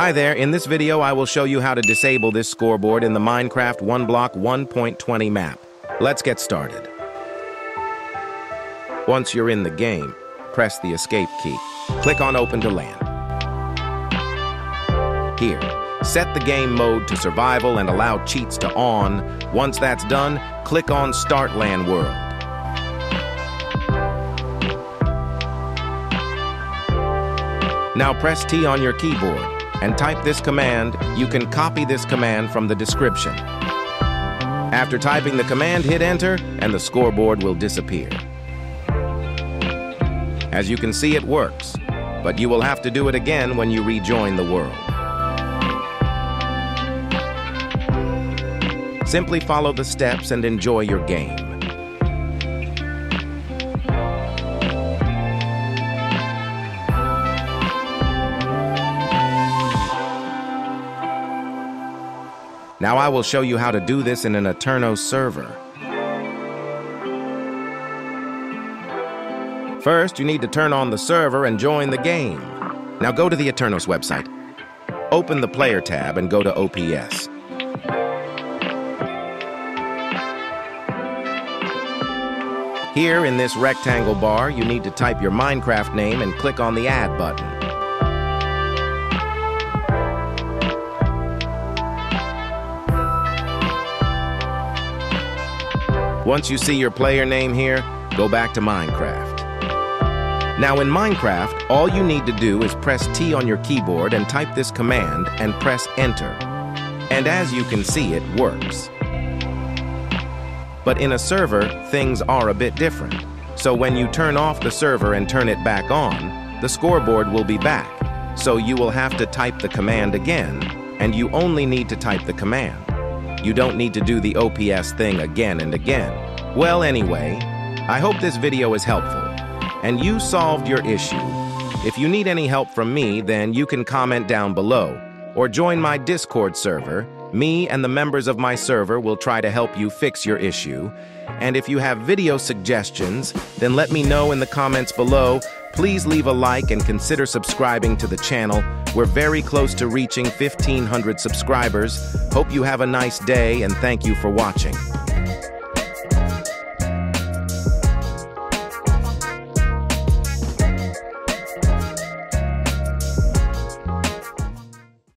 Hi there, in this video I will show you how to disable this scoreboard in the Minecraft OneBlock 1.20 map. Let's get started. Once you're in the game, press the escape key. Click on open to LAN. Here, set the game mode to survival and allow cheats to on. Once that's done, click on start LAN world. Now press T on your keyboard and type this command. You can copy this command from the description. After typing the command, hit enter and the scoreboard will disappear. As you can see, it works, but you will have to do it again when you rejoin the world. Simply follow the steps and enjoy your game. Now I will show you how to do this in an Aternos server. First, you need to turn on the server and join the game. Now go to the Aternos website. Open the Player tab and go to OPS. Here in this rectangle bar, you need to type your Minecraft name and click on the Add button. Once you see your player name here, go back to Minecraft. Now in Minecraft, all you need to do is press T on your keyboard and type this command and press enter. And as you can see, it works. But in a server, things are a bit different. So when you turn off the server and turn it back on, the scoreboard will be back. So you will have to type the command again, and you only need to type the command. You don't need to do the OPS thing again and again. Well, anyway, I hope this video is helpful, and you solved your issue. If you need any help from me, then you can comment down below, or join my Discord server. Me and the members of my server will try to help you fix your issue. And if you have video suggestions, then let me know in the comments below. Please leave a like and consider subscribing to the channel. We're very close to reaching 1,500 subscribers. Hope you have a nice day and thank you for watching.